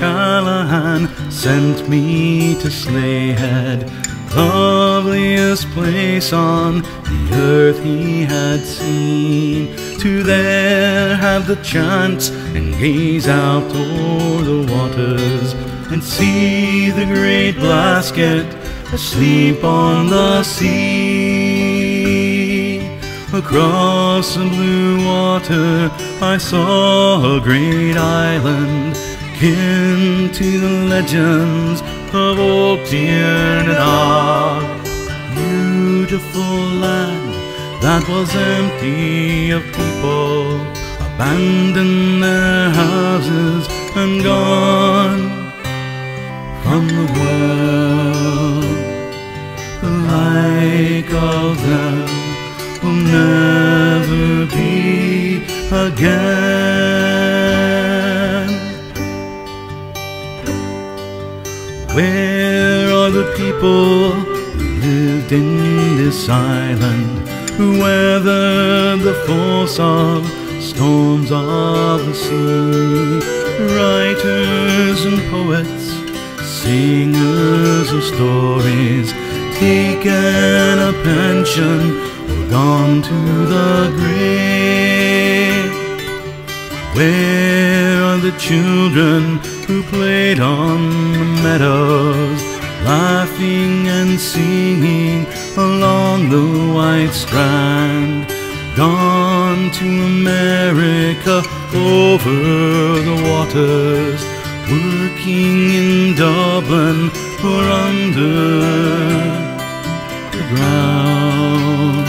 Callahan sent me to Slea Head, loveliest place on the earth he had seen. To there have the chance and gaze out o'er the waters and see the great Blasket asleep on the sea. Across the blue water I saw a great island into the legends of old Tir na nOg. Beautiful land that was empty of people, abandoned their houses and gone from the world. The like of them will never be again. Where are the people who lived in this island, who weathered the force of storms of the sea? Writers and poets, singers of stories, taken a pension or gone to the grave. Where are the children who played on the meadows, laughing and singing along the white strand. Gone to America over the waters, working in Dublin or under the ground.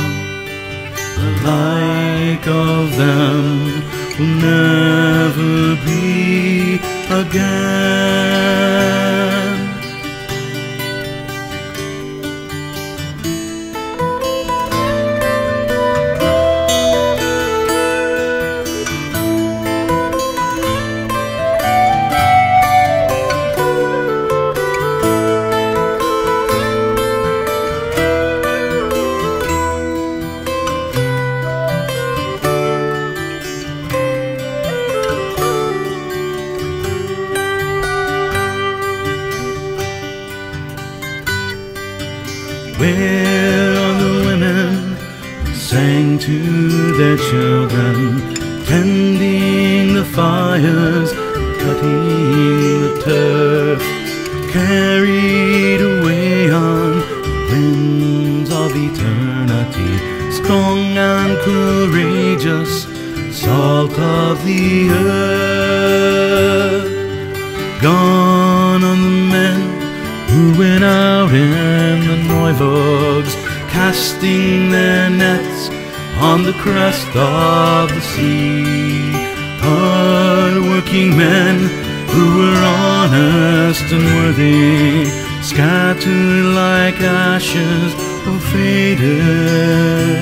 The like of them will never be again. where the women sang to their children, tending the fires, cutting the turf, carried away on winds of eternity, strong and courageous, salt of the earth. casting their nets on the crest of the sea. Hard-working men who were honest and worthy, scattered like ashes of faded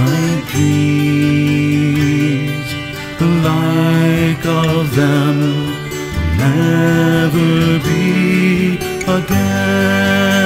like trees. The like of them will never be again.